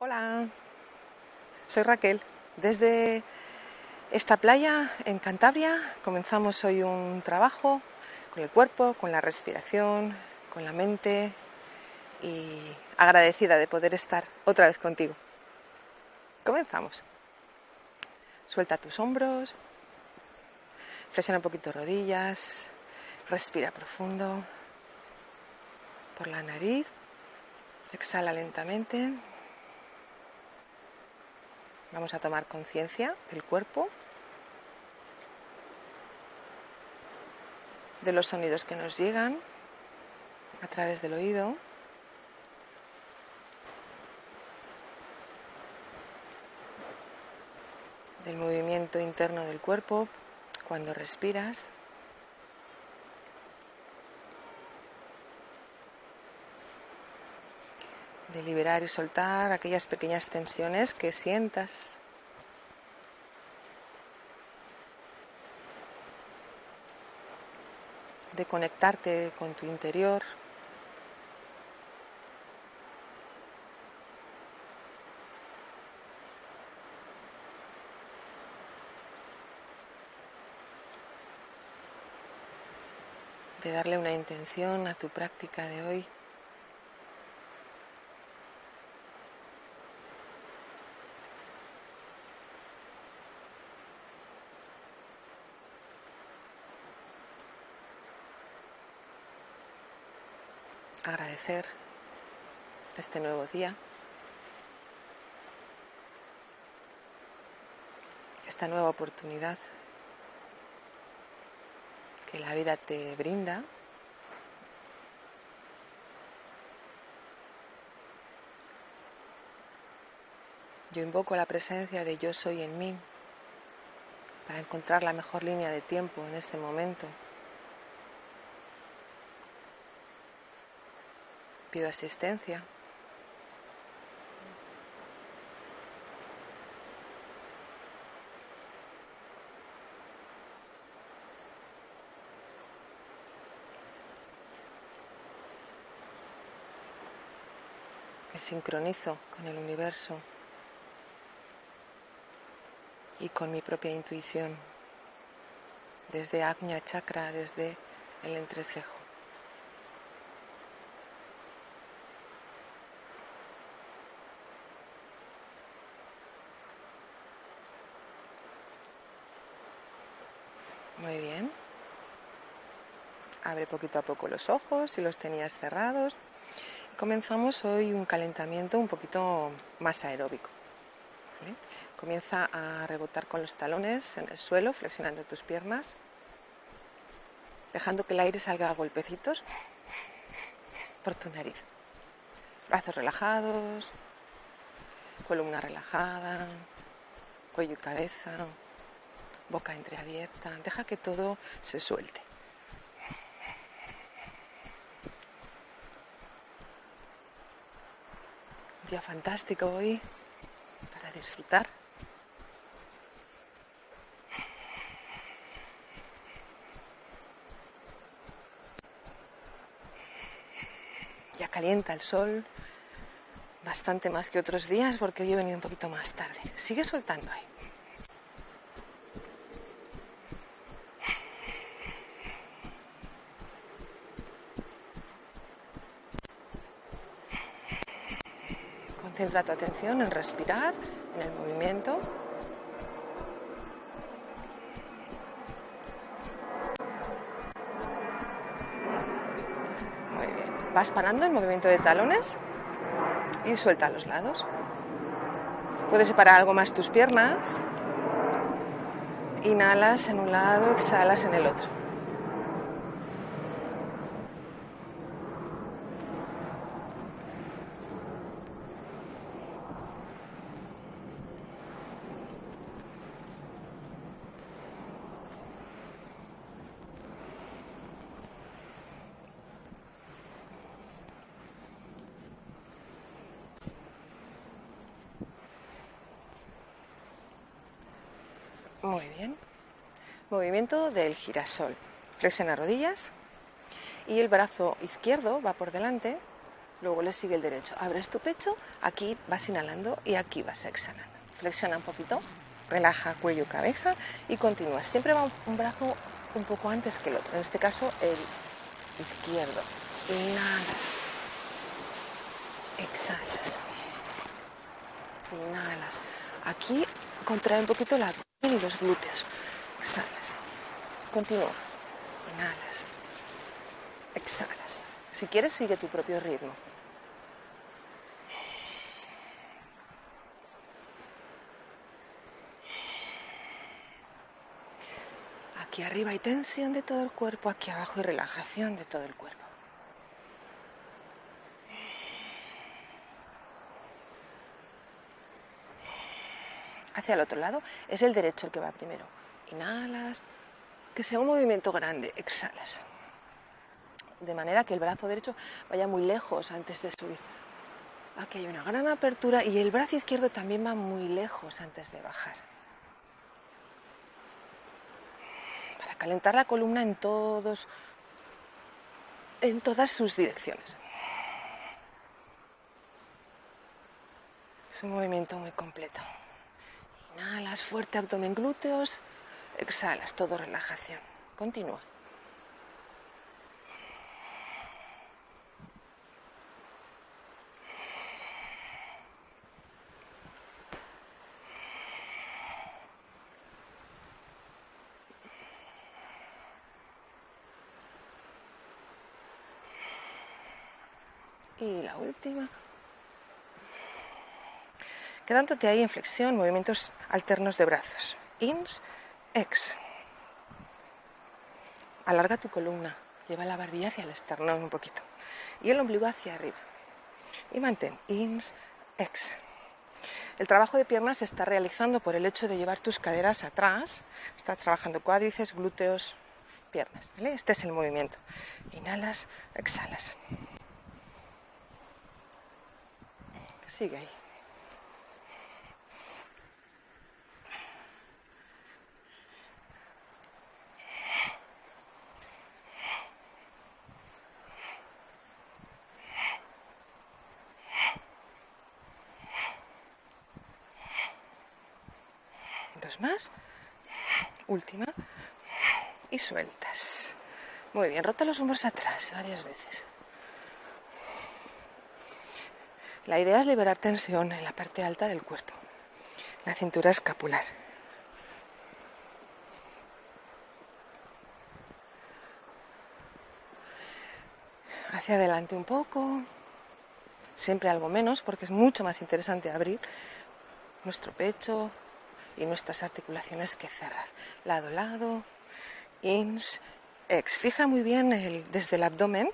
Hola, soy Raquel. Desde esta playa en Cantabria comenzamos hoy un trabajo con el cuerpo, con la respiración, con la mente y agradecida de poder estar otra vez contigo. Comenzamos. Suelta tus hombros, flexiona un poquito rodillas, respira profundo por la nariz, exhala lentamente. Vamos a tomar conciencia del cuerpo, de los sonidos que nos llegan a través del oído. del movimiento interno del cuerpo cuando respiras. De liberar y soltar aquellas pequeñas tensiones que sientas. de conectarte con tu interior. de darle una intención a tu práctica de hoy. Este nuevo día, esta nueva oportunidad que la vida te brinda. Yo invoco la presencia de yo soy en mí para encontrar la mejor línea de tiempo en este momento. Pido asistencia. Me sincronizo con el universo y con mi propia intuición desde Agnya Chakra, desde el entrecejo. Muy bien. Abre poquito a poco los ojos si los tenías cerrados. comenzamos hoy un calentamiento un poquito más aeróbico. Comienza a rebotar con los talones en el suelo, flexionando tus piernas, dejando que el aire salga a golpecitos por tu nariz. Brazos relajados, columna relajada, cuello y cabeza boca entreabierta, deja que todo se suelte. día fantástico hoy para disfrutar. Ya calienta el sol, bastante más que otros días porque hoy he venido un poquito más tarde. Sigue soltando ahí. Centra tu atención en respirar, en el movimiento. Muy bien. Vas parando el movimiento de talones y suelta a los lados. Puedes separar algo más tus piernas. Inhalas en un lado, exhalas en el otro. Muy bien. Movimiento del girasol. Flexiona rodillas y el brazo izquierdo va por delante luego le sigue el derecho. Abres tu pecho, aquí vas inhalando y aquí vas exhalando. Flexiona un poquito, relaja cuello cabeza y continúa. Siempre va un brazo un poco antes que el otro, en este caso el izquierdo. Inhalas, exhalas, inhalas. Aquí contrae un poquito la y los glúteos. Exhalas. Continúa. Inhalas. Exhalas. Si quieres, sigue tu propio ritmo. Aquí arriba hay tensión de todo el cuerpo, aquí abajo hay relajación de todo el cuerpo. Hacia el otro lado es el derecho el que va primero. Inhalas, que sea un movimiento grande, exhalas. De manera que el brazo derecho vaya muy lejos antes de subir. Aquí hay una gran apertura y el brazo izquierdo también va muy lejos antes de bajar. Para calentar la columna en todos en todas sus direcciones. Es un movimiento muy completo. Inhalas fuerte abdomen glúteos, exhalas todo relajación. Continúa. Y la última. Quedándote ahí en flexión, movimientos alternos de brazos. Ex. Alarga tu columna. Lleva la barbilla hacia el esternón un poquito. Y el ombligo hacia arriba. Y mantén. Ins, ex. El trabajo de piernas se está realizando por el hecho de llevar tus caderas atrás. Estás trabajando cuádriceps, glúteos, piernas. Este es el movimiento. Inhalas, exhalas. Sigue ahí. Dos más. Última. Y sueltas. Muy bien, rota los hombros atrás varias veces. La idea es liberar tensión en la parte alta del cuerpo, la cintura escapular. Hacia adelante un poco, siempre algo menos, porque es mucho más interesante abrir nuestro pecho y nuestras articulaciones que cerrar. Lado, lado, ins, ex. Fija muy bien desde el abdomen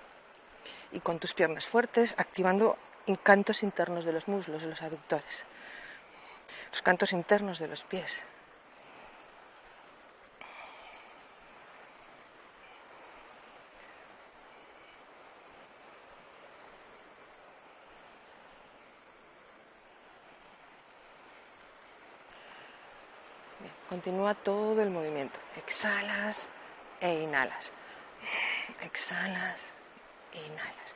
y con tus piernas fuertes, activando cantos internos de los muslos, de los aductores, los cantos internos de los pies. Continúa todo el movimiento. Exhalas e inhalas. Exhalas e inhalas.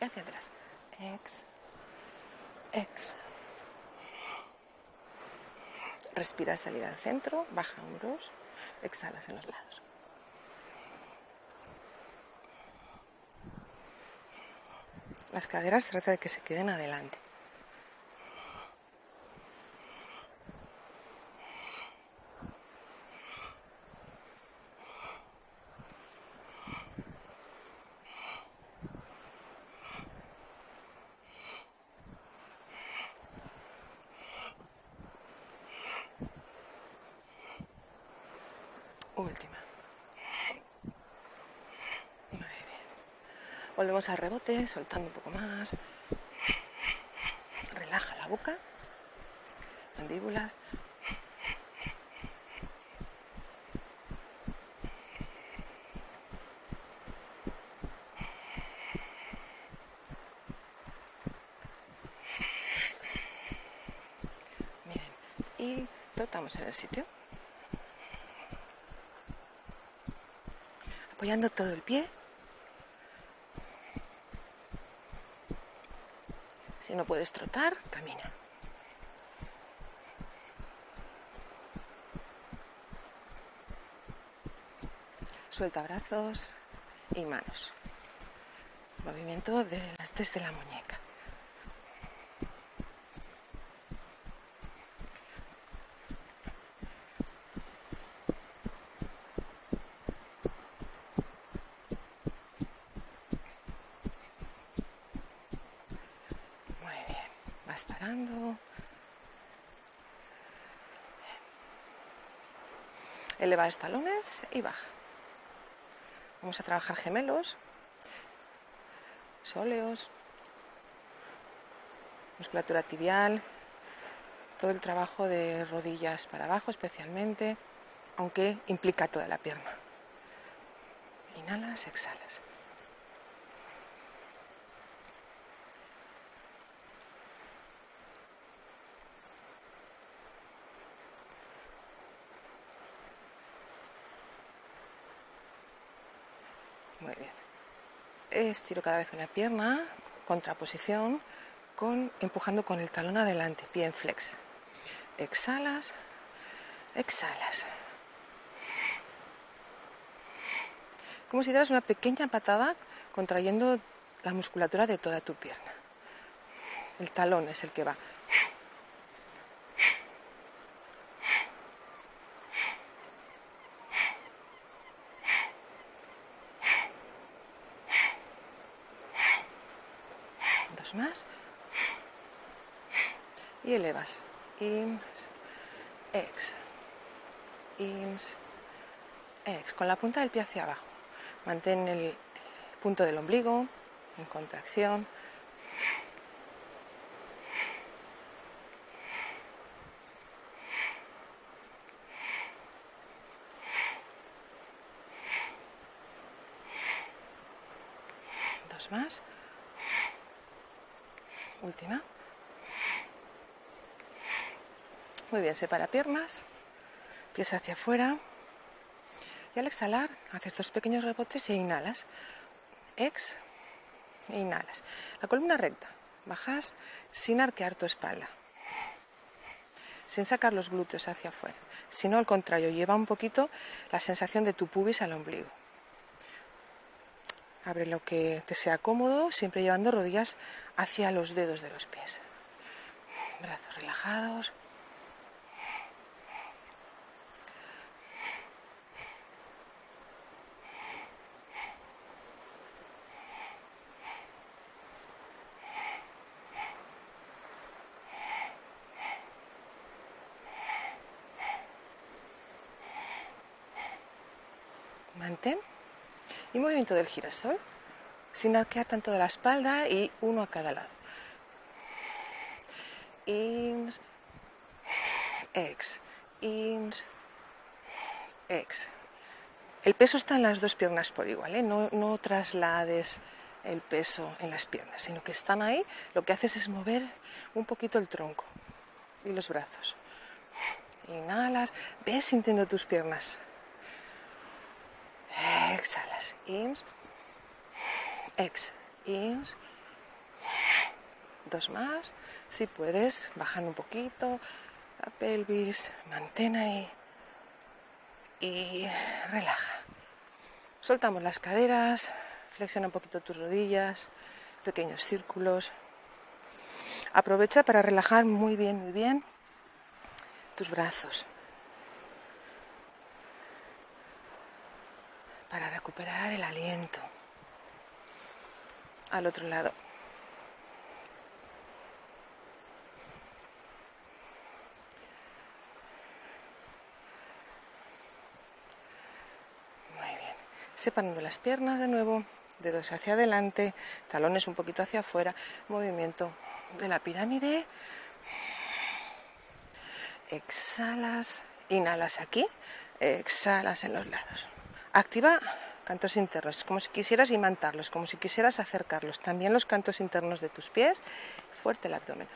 Y hacia atrás. Ex, ex. Respira salir al centro, baja hombros, exhalas en los lados. Las caderas trata de que se queden adelante. Última. Muy bien. Volvemos al rebote, soltando un poco más. Relaja la boca, mandíbulas. y trotamos en el sitio. Apoyando todo el pie. Si no puedes trotar, camina. Suelta brazos y manos. Movimiento de las desde la muñeca. parando. Elevar estalones y baja. Vamos a trabajar gemelos, sóleos, musculatura tibial, todo el trabajo de rodillas para abajo especialmente, aunque implica toda la pierna. Inhalas, exhalas. Muy bien. Estiro cada vez una pierna, contraposición, con, empujando con el talón adelante, pie en flex. Exhalas, exhalas. Como si dieras una pequeña patada contrayendo la musculatura de toda tu pierna. El talón es el que va más. Y elevas. Ins, ex. Ins, ex. Con la punta del pie hacia abajo. Mantén el punto del ombligo en contracción. Dos más. Última. Muy bien, separa piernas, pies hacia afuera. Y al exhalar, haces dos pequeños rebotes e inhalas. Ex e inhalas. La columna recta. Bajas sin arquear tu espalda. Sin sacar los glúteos hacia afuera. Sino al contrario, lleva un poquito la sensación de tu pubis al ombligo. Abre lo que te sea cómodo, siempre llevando rodillas hacia los dedos de los pies. Brazos relajados. Mantén y movimiento del girasol, sin arquear tanto de la espalda y uno a cada lado. Ins, ex, ins, ex. El peso está en las dos piernas por igual, ¿eh? no, no traslades el peso en las piernas, sino que están ahí, lo que haces es mover un poquito el tronco y los brazos. Inhalas, ves sintiendo tus piernas. Exhalas. Ins. Ex. Ins. Dos más. Si puedes, bajando un poquito la pelvis. Mantén ahí. Y relaja. Soltamos las caderas. Flexiona un poquito tus rodillas. Pequeños círculos. Aprovecha para relajar muy bien, muy bien tus brazos. Para recuperar el aliento. Al otro lado. separando las piernas de nuevo, dedos hacia adelante, talones un poquito hacia afuera, movimiento de la pirámide. Exhalas, inhalas aquí, exhalas en los lados. Activa cantos internos, como si quisieras imantarlos, como si quisieras acercarlos. También los cantos internos de tus pies, fuerte el abdomen.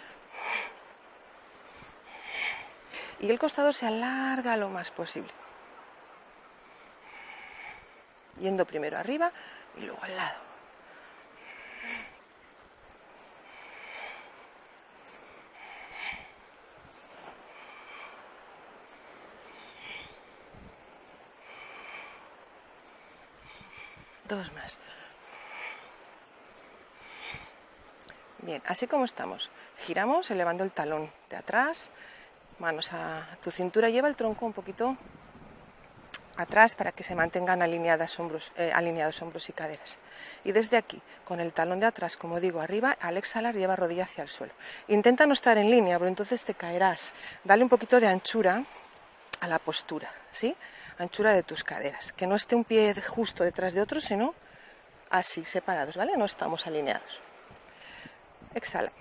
Y el costado se alarga lo más posible. Yendo primero arriba y luego al lado. Dos más. Bien, así como estamos. Giramos elevando el talón de atrás, manos a tu cintura, lleva el tronco un poquito atrás para que se mantengan alineadas hombros, eh, alineados hombros y caderas. Y desde aquí, con el talón de atrás, como digo, arriba, al exhalar lleva rodilla hacia el suelo. Intenta no estar en línea, pero entonces te caerás. Dale un poquito de anchura a la postura, ¿sí? Anchura de tus caderas. Que no esté un pie justo detrás de otro, sino así, separados, ¿vale? No estamos alineados. Exhala.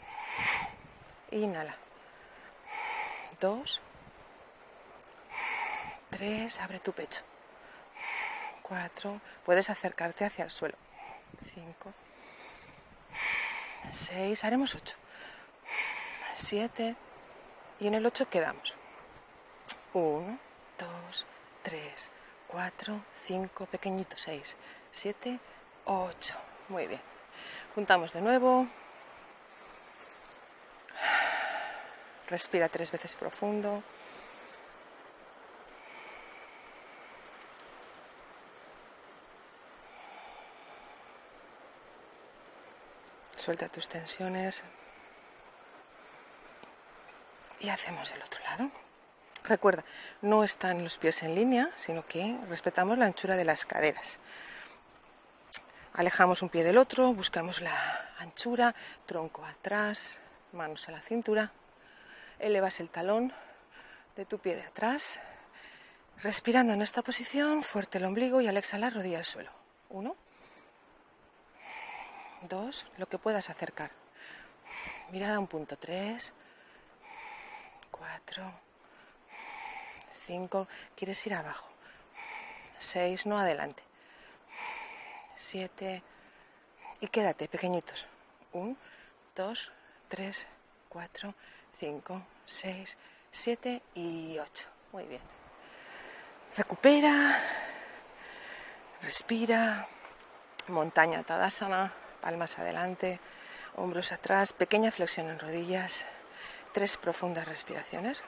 Inhala. Dos. Tres. Abre tu pecho. Cuatro. Puedes acercarte hacia el suelo. Cinco. Seis. Haremos ocho. Siete. Y en el ocho quedamos. Uno, dos, tres, cuatro, cinco, pequeñito, seis, siete, ocho. Muy bien. Juntamos de nuevo. Respira tres veces profundo. Suelta tus tensiones. Y hacemos el otro lado. Recuerda, no están los pies en línea, sino que respetamos la anchura de las caderas. Alejamos un pie del otro, buscamos la anchura, tronco atrás, manos a la cintura, elevas el talón de tu pie de atrás, respirando en esta posición, fuerte el ombligo y al exhalar rodilla al suelo. Uno, dos, lo que puedas acercar. Mirada a un punto, tres, cuatro, cinco, quieres ir abajo, seis, no adelante, siete, y quédate, pequeñitos. Un, dos, tres, cuatro, 5, 6, 7 y 8. Muy bien. Recupera, respira, montaña Tadasana, palmas adelante, hombros atrás, pequeña flexión en rodillas, tres profundas respiraciones.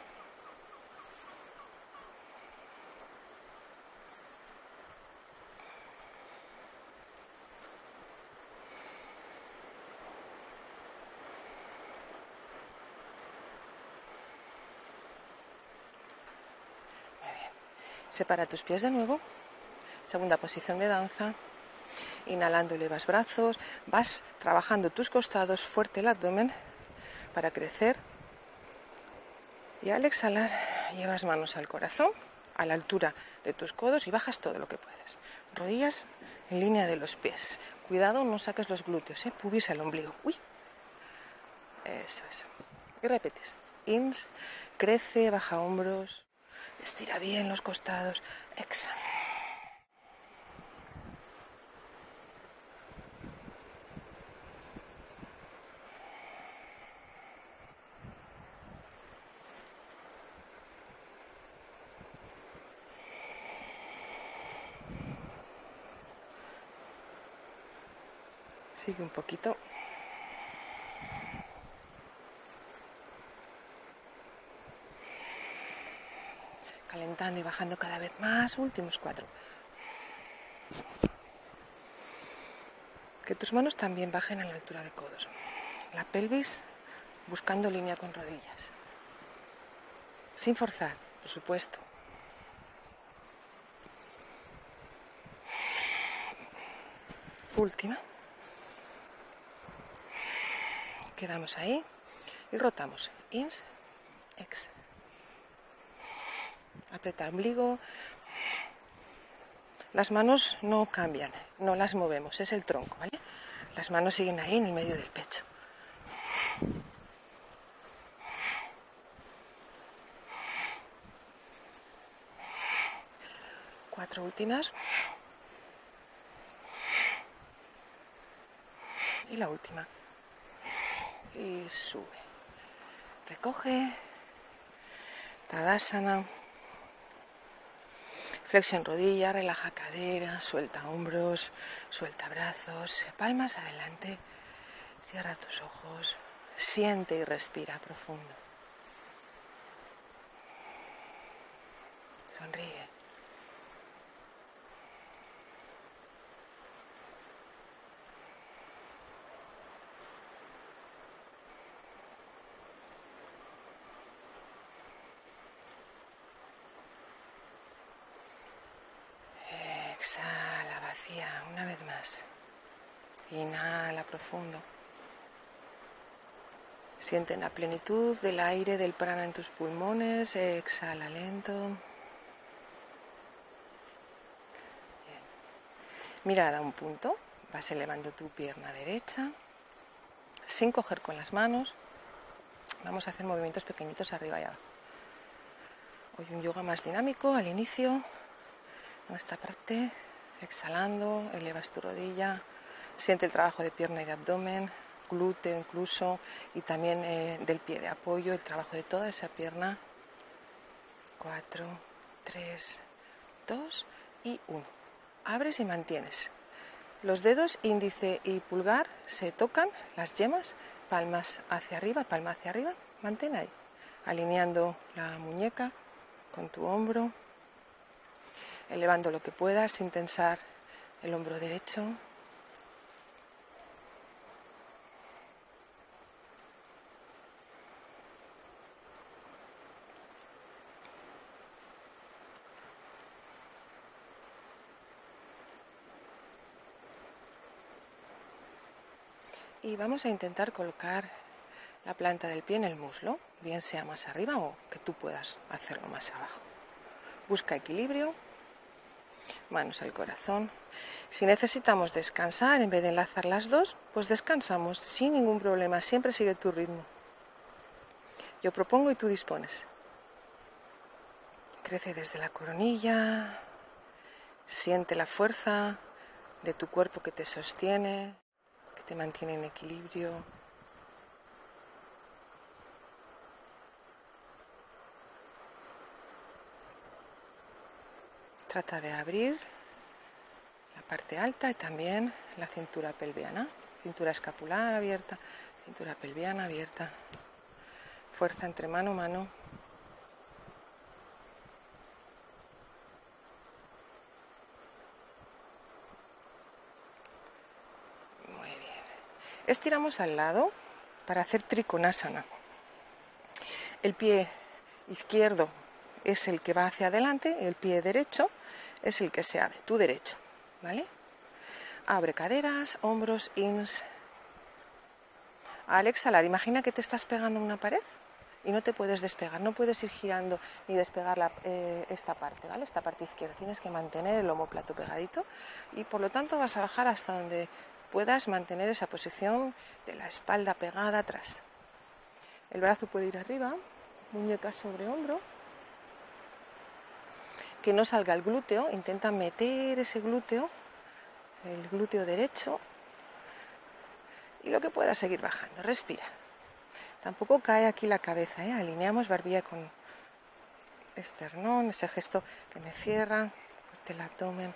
Separa tus pies de nuevo. Segunda posición de danza. Inhalando elevas brazos. Vas trabajando tus costados, fuerte el abdomen para crecer. Y al exhalar llevas manos al corazón, a la altura de tus codos y bajas todo lo que puedas. Rodillas en línea de los pies. Cuidado, no saques los glúteos, ¿eh? pubis el ombligo. Uy. Eso es. Y repites. Ins, crece, baja hombros. Estira bien los costados. Exhala. Sigue un poquito. Y bajando cada vez más. Últimos cuatro. Que tus manos también bajen a la altura de codos. La pelvis buscando línea con rodillas. Sin forzar, por supuesto. Última. Quedamos ahí y rotamos. Ins, ex. Aprieta el ombligo. Las manos no cambian, no las movemos, es el tronco, ¿vale? Las manos siguen ahí en el medio del pecho. Cuatro últimas. Y la última. Y sube. Recoge. Tadasana. Flexión rodilla, relaja cadera, suelta hombros, suelta brazos, palmas adelante, cierra tus ojos, siente y respira profundo. Sonríe. Una vez más. Inhala profundo. Siente la plenitud del aire del prana en tus pulmones. Exhala lento. Bien. Mirada a un punto. Vas elevando tu pierna derecha sin coger con las manos. Vamos a hacer movimientos pequeñitos arriba y abajo. Hoy un yoga más dinámico al inicio en esta parte, exhalando, elevas tu rodilla, siente el trabajo de pierna y de abdomen, glúteo incluso, y también eh, del pie de apoyo, el trabajo de toda esa pierna. Cuatro, tres, dos y uno. Abres y mantienes. Los dedos índice y pulgar se tocan, las yemas, palmas hacia arriba, palma hacia arriba, mantén ahí, alineando la muñeca con tu hombro, elevando lo que puedas sin tensar el hombro derecho. Y vamos a intentar colocar la planta del pie en el muslo, bien sea más arriba o que tú puedas hacerlo más abajo. Busca equilibrio manos al corazón. Si necesitamos descansar, en vez de enlazar las dos, pues descansamos sin ningún problema, siempre sigue tu ritmo. Yo propongo y tú dispones. Crece desde la coronilla, siente la fuerza de tu cuerpo que te sostiene, que te mantiene en equilibrio. Trata de abrir la parte alta y también la cintura pelviana. Cintura escapular abierta, cintura pelviana abierta. Fuerza entre mano y mano. Muy bien. Estiramos al lado para hacer trikonasana. El pie izquierdo es el que va hacia adelante, el pie derecho es el que se abre, tu derecho, ¿vale? Abre caderas, hombros, ins. Al exhalar, imagina que te estás pegando en una pared y no te puedes despegar, no puedes ir girando ni despegar eh, esta parte, ¿vale? Esta parte izquierda. Tienes que mantener el omoplato pegadito y por lo tanto vas a bajar hasta donde puedas mantener esa posición de la espalda pegada atrás. El brazo puede ir arriba, muñeca sobre hombro que no salga el glúteo, intenta meter ese glúteo, el glúteo derecho, y lo que pueda seguir bajando, respira. Tampoco cae aquí la cabeza, ¿eh? alineamos barbilla con esternón, ese gesto que me cierra, fuerte el abdomen.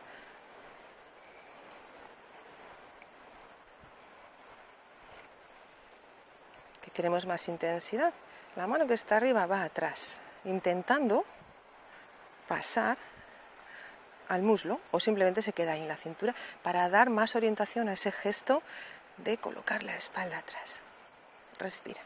Que queremos más intensidad. La mano que está arriba va atrás, intentando pasar al muslo o simplemente se queda ahí en la cintura para dar más orientación a ese gesto de colocar la espalda atrás. Respira.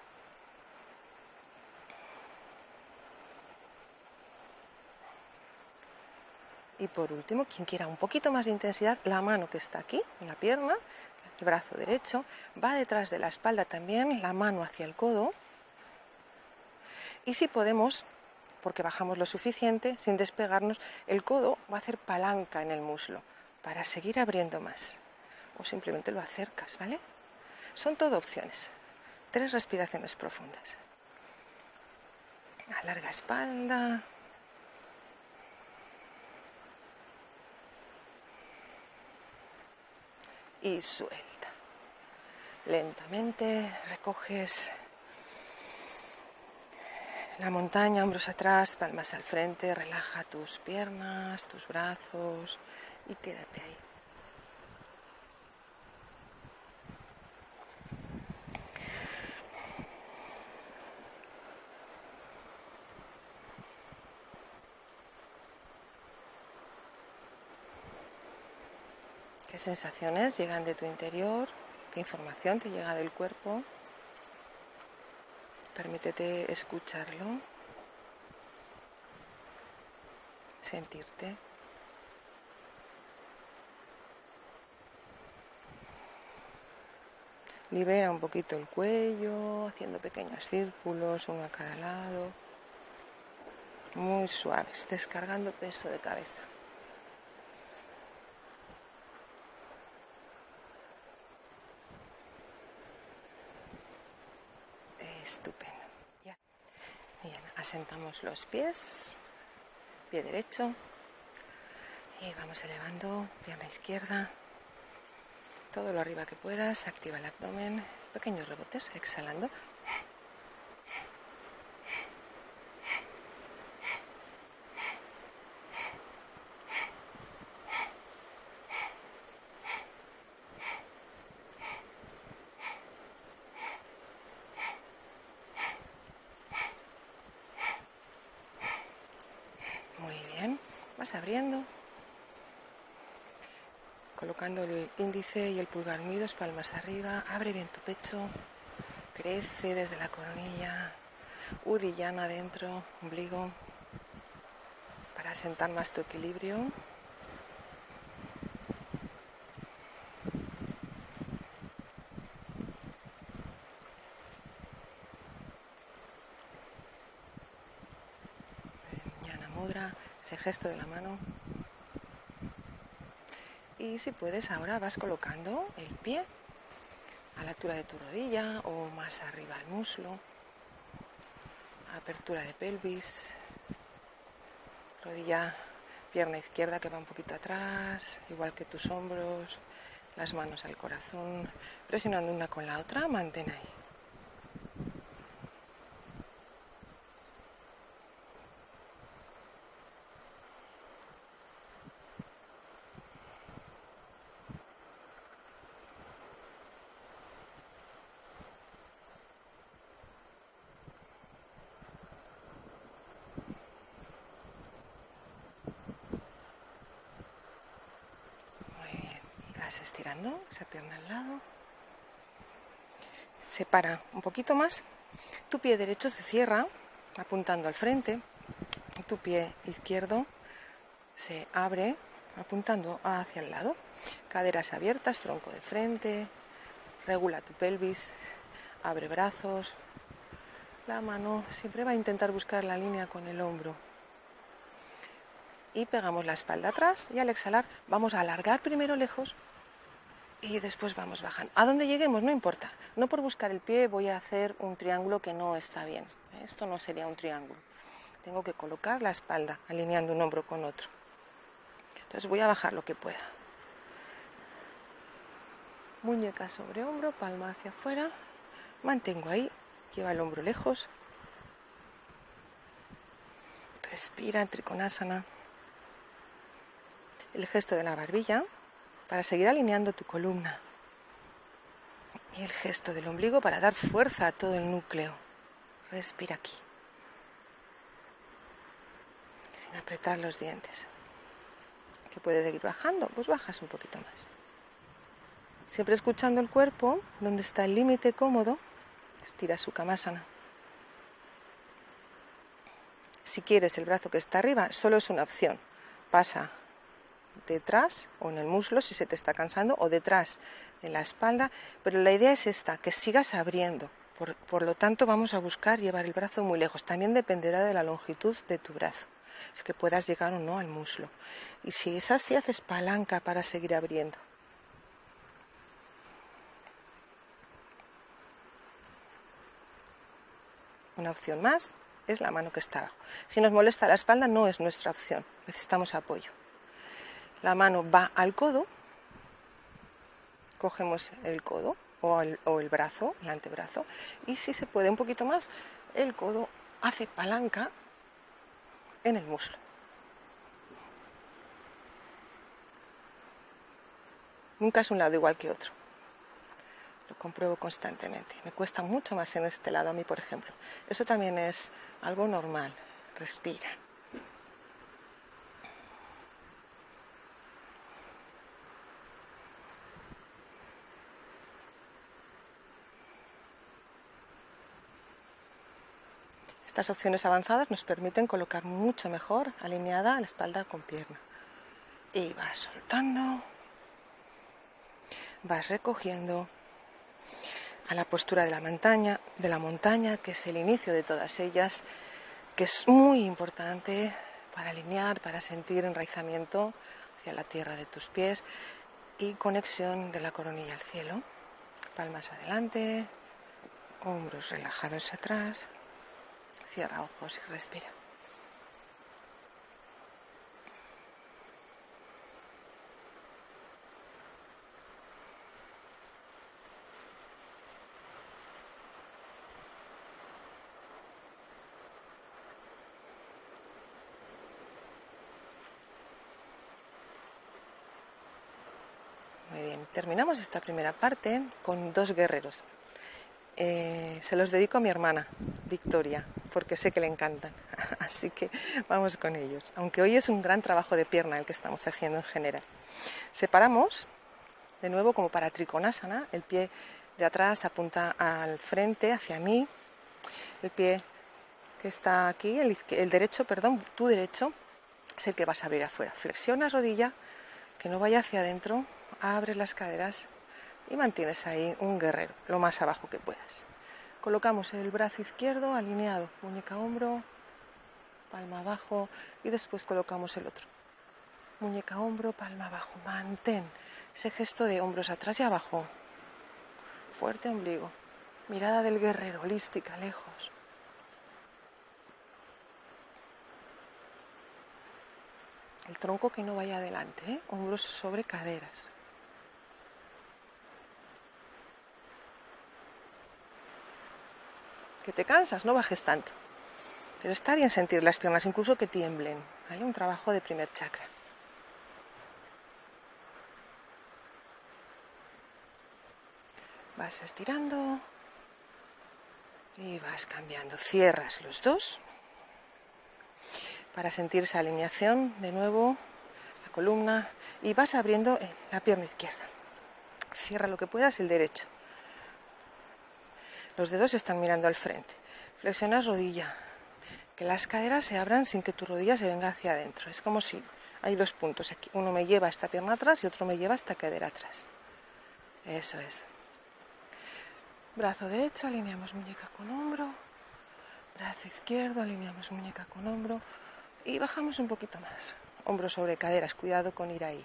Y por último, quien quiera un poquito más de intensidad, la mano que está aquí, en la pierna, el brazo derecho, va detrás de la espalda también, la mano hacia el codo. Y si podemos, porque bajamos lo suficiente sin despegarnos, el codo va a hacer palanca en el muslo para seguir abriendo más. O simplemente lo acercas, ¿vale? Son todo opciones. Tres respiraciones profundas. Alarga espalda. Y suelta. Lentamente recoges la montaña, hombros atrás, palmas al frente, relaja tus piernas, tus brazos y quédate ahí. ¿Qué sensaciones llegan de tu interior? ¿Qué información te llega del cuerpo? Permítete escucharlo, sentirte. Libera un poquito el cuello, haciendo pequeños círculos, uno a cada lado. Muy suaves, descargando peso de cabeza. Estupendo. Bien, asentamos los pies, pie derecho. Y vamos elevando. Pierna izquierda, todo lo arriba que puedas, activa el abdomen, pequeños rebotes, exhalando. abriendo, colocando el índice y el pulgar unidos, palmas arriba, abre bien tu pecho, crece desde la coronilla, udillana adentro, ombligo, para asentar más tu equilibrio. ese gesto de la mano. Y si puedes, ahora vas colocando el pie a la altura de tu rodilla o más arriba del muslo. Apertura de pelvis. Rodilla, pierna izquierda que va un poquito atrás, igual que tus hombros. Las manos al corazón, presionando una con la otra, mantén ahí. Esa pierna al lado. Separa un poquito más. Tu pie derecho se cierra apuntando al frente. Tu pie izquierdo se abre apuntando hacia el lado. Caderas abiertas, tronco de frente. Regula tu pelvis. Abre brazos. La mano siempre va a intentar buscar la línea con el hombro y pegamos la espalda atrás y al exhalar vamos a alargar primero lejos y después vamos bajando. A donde lleguemos no importa. No por buscar el pie voy a hacer un triángulo que no está bien. Esto no sería un triángulo. Tengo que colocar la espalda alineando un hombro con otro. Entonces voy a bajar lo que pueda. Muñeca sobre hombro, palma hacia afuera. Mantengo ahí. Lleva el hombro lejos. Respira, trikonasana. El gesto de la barbilla para seguir alineando tu columna. Y el gesto del ombligo para dar fuerza a todo el núcleo. Respira aquí. Sin apretar los dientes. ¿Que puedes seguir bajando? Pues bajas un poquito más. Siempre escuchando el cuerpo, donde está el límite cómodo, estira su kamasana. Si quieres el brazo que está arriba, solo es una opción. Pasa detrás o en el muslo si se te está cansando o detrás en la espalda, pero la idea es esta, que sigas abriendo Por, lo tanto, vamos a buscar llevar el brazo muy lejos. También dependerá de la longitud de tu brazo, es que puedas llegar o no al muslo. Y si es así, haces palanca para seguir abriendo. Una opción más es la mano que está abajo. Si nos molesta la espalda, no es nuestra opción, necesitamos apoyo. La mano va al codo, cogemos el codo o el, brazo, el antebrazo, y si se puede un poquito más, el codo hace palanca en el muslo. Nunca es un lado igual que otro. Lo compruebo constantemente. Me cuesta mucho más en este lado a mí, por ejemplo. Eso también es algo normal. Respira. Estas opciones avanzadas nos permiten colocar mucho mejor alineada la espalda con pierna. Y vas soltando, vas recogiendo a la postura de la montaña, de la montaña, que es el inicio de todas ellas, que es muy importante para alinear, para sentir enraizamiento hacia la tierra de tus pies y conexión de la coronilla al cielo. Palmas adelante, hombros relajados atrás. Cierra ojos y respira. Muy bien, terminamos esta primera parte con dos guerreros. Eh, se los dedico a mi hermana, Victoria, porque sé que le encantan. Así que vamos con ellos. Aunque hoy es un gran trabajo de pierna el que estamos haciendo en general. Separamos, de nuevo como para Trikonasana, el pie de atrás apunta al frente, hacia mí. El pie que está aquí, el, el derecho, perdón, tu derecho, es el que vas a abrir afuera. Flexiona rodilla, que no vaya hacia adentro, abre las caderas y mantienes ahí un guerrero, lo más abajo que puedas. Colocamos el brazo izquierdo alineado, muñeca hombro, palma abajo y después colocamos el otro. Muñeca hombro, palma abajo. Mantén ese gesto de hombros atrás y abajo. Fuerte ombligo. Mirada del guerrero, holística, lejos. El tronco que no vaya adelante, ¿eh? hombros sobre caderas. Que te cansas, no bajes tanto. Pero está bien sentir las piernas, incluso que tiemblen. Hay un trabajo de primer chakra. Vas estirando y vas cambiando. Cierras los dos para sentir esa alineación de nuevo, la columna, y vas abriendo la pierna izquierda. Cierra lo que puedas el derecho. Los dedos están mirando al frente. Flexiona rodilla. Que las caderas se abran sin que tu rodilla se venga hacia adentro. Es como si hay dos puntos aquí. Uno me lleva esta pierna atrás y otro me lleva esta cadera atrás. Eso es. Brazo derecho, alineamos muñeca con hombro. Brazo izquierdo, alineamos muñeca con hombro. Y bajamos un poquito más. Hombro sobre caderas, cuidado con ir ahí.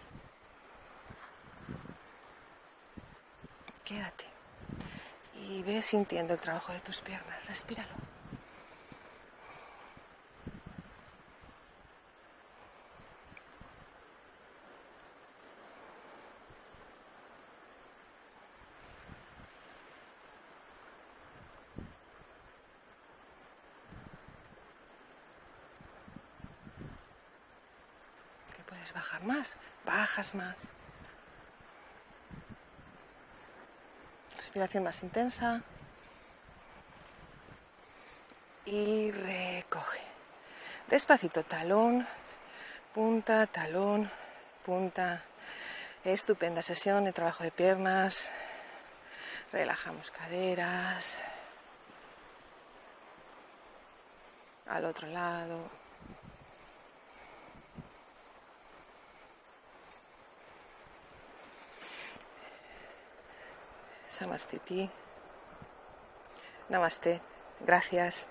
Quédate y ve sintiendo el trabajo de tus piernas. Respíralo. ¿Qué puedes bajar más? Bajas más. Respiración más intensa. Y recoge. Despacito, talón, punta, talón, punta. Estupenda sesión de trabajo de piernas. Relajamos caderas. Al otro lado. Samastiti. Namaste. Gracias.